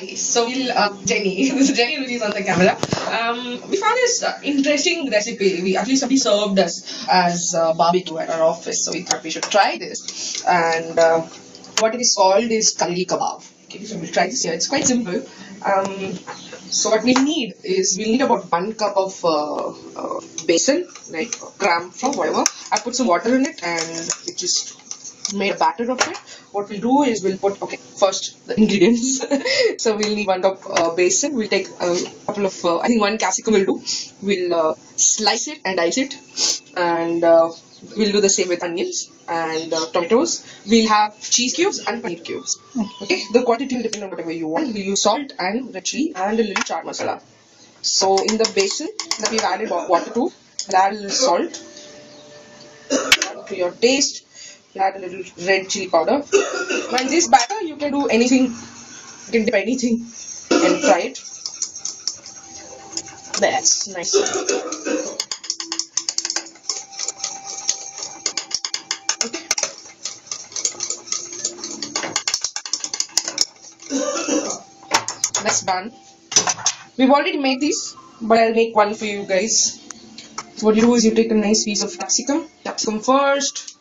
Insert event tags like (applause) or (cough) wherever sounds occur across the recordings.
Hi, so we'll, uh, Jenny, (laughs) this is Jenny Ruiz on the camera. Um, we found this uh, interesting recipe. We actually somebody served us as uh, barbecue at our office, so we thought we should try this. And uh, what it is called is kareli kebab. Okay, so we'll try this here. It's quite simple. Um, so what we need is we need about one cup of uh, uh, besan, like gram flour, whatever. I put some water in it and it just made a batter of it. What we'll do is we'll put okay first the (laughs) ingredients. so we'll need one cup uh, besan We'll take a couple of uh, I think one capsicum will do. We'll uh, slice it and dice it, and uh, we'll do the same with onions and uh, tomatoes. We'll have cheese cubes and paneer cubes. Okay, the quantity will depend on whatever you want. We'll use salt and red chili and a little chaat masala. So in the besan that we've added water to, we'll add a little salt (coughs) to your taste add a little red chili powder. In this batter you can do anything, you can dip anything and fry it. That's nice. That's done. We've already made these, but I'll make one for you guys. So what you do is you take a nice piece of capsicum, capsicum first,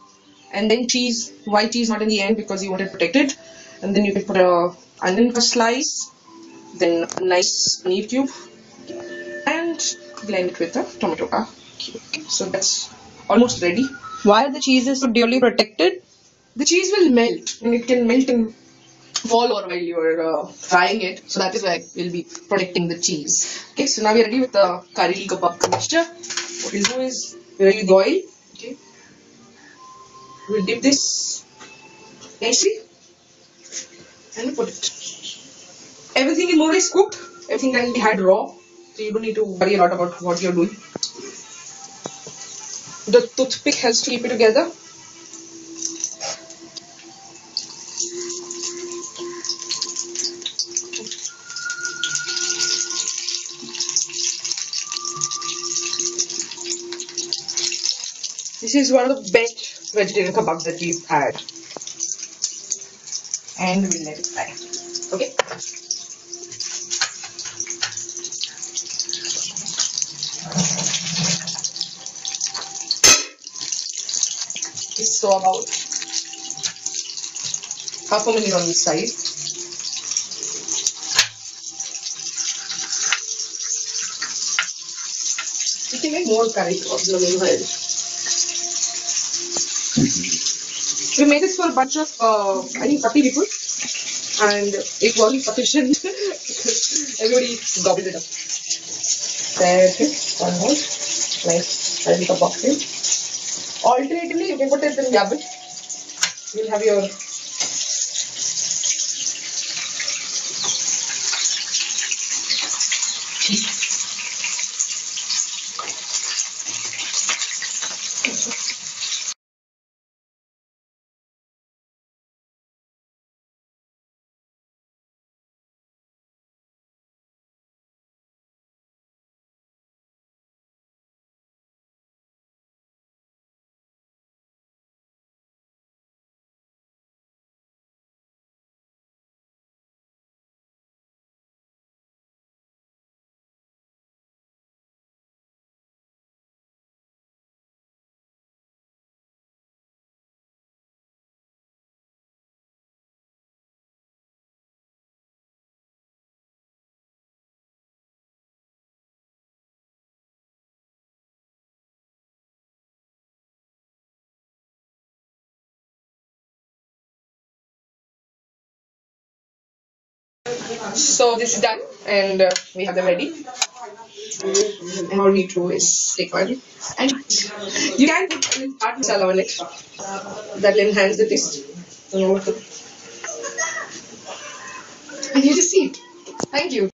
and then cheese white cheese not in the end because you want it. Protected and then you can put a onion for slice then a nice paneer cube and blend it with a tomato cube. So that's almost ready. Why are the cheeses so dearly protected? The cheese will melt and it can melt and fall over while you're uh, frying it. So that is why we'll be protecting the cheese. Okay so now we're ready with the kareli kebab mixture. What we'll do is we're ready with oil we'll dip this nicely and put it. Everything is more or less cooked. Everything can be had raw. So you don't need to worry a lot about what you're doing. The toothpick helps to keep it together. This is one of the best vegetarian kebabs that we've had. And we'll let it fry. Okay? So about half a minute on this side. You can make more kareli kebabs the meanwhile. We made this for a bunch of, uh, I think, 30 people. And it wasn't sufficient. (laughs) Everybody gobbled it up. That's it. One more. Nice. I'll make a box in. Alternatively, you can put it in the oven. You'll have your So this is done and uh, we have them ready. And all we is take and you can put chaat masala on it. That will enhance the taste. And you just it. Thank you.